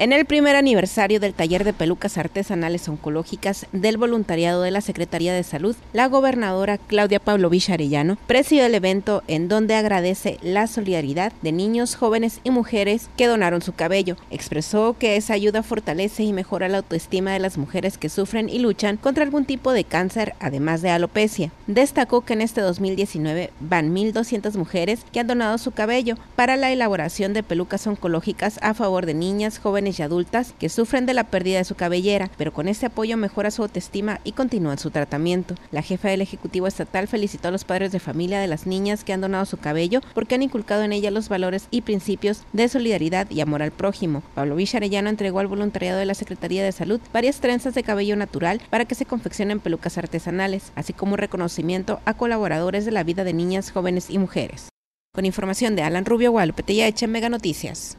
En el primer aniversario del taller de pelucas artesanales oncológicas del voluntariado de la Secretaría de Salud, la gobernadora Claudia Pavlovich Arellano presidió el evento en donde agradece la solidaridad de niños, jóvenes y mujeres que donaron su cabello. Expresó que esa ayuda fortalece y mejora la autoestima de las mujeres que sufren y luchan contra algún tipo de cáncer, además de alopecia. Destacó que en este 2019 van 1.200 mujeres que han donado su cabello para la elaboración de pelucas oncológicas a favor de niñas, jóvenes y adultas que sufren de la pérdida de su cabellera, pero con este apoyo mejora su autoestima y continúan su tratamiento. La jefa del Ejecutivo Estatal felicitó a los padres de familia de las niñas que han donado su cabello porque han inculcado en ella los valores y principios de solidaridad y amor al prójimo. Pablo Villarellano entregó al voluntariado de la Secretaría de Salud varias trenzas de cabello natural para que se confeccionen pelucas artesanales, así como un reconocimiento a colaboradores de la vida de niñas, jóvenes y mujeres. Con información de Alan Rubio, Guadalupe Eche, Mega Noticias.